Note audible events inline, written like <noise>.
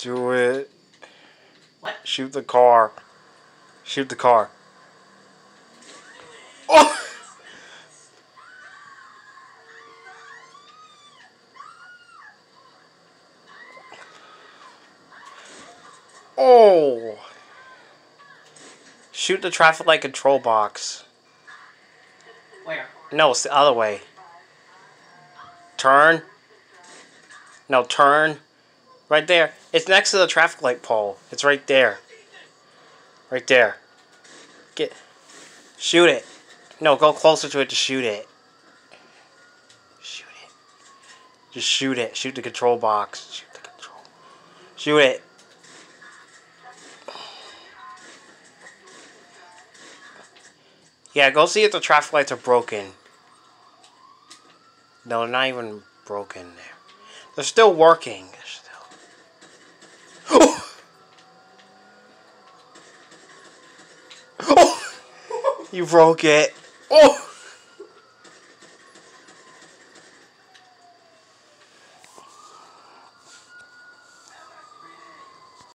Do it. What? Shoot the car. Shoot the car. Oh! <laughs> Oh! Shoot the traffic light control box. Where? No, it's the other way. Turn. No, turn. Right there. It's next to the traffic light pole. It's right there. Right there. Get. Shoot it. No, go closer to it to shoot it. Shoot it. Just shoot it. Shoot the control box. Shoot the control. Shoot it. Yeah, go see if the traffic lights are broken. No, they're not even broken there. They're still working. You broke it. Oh!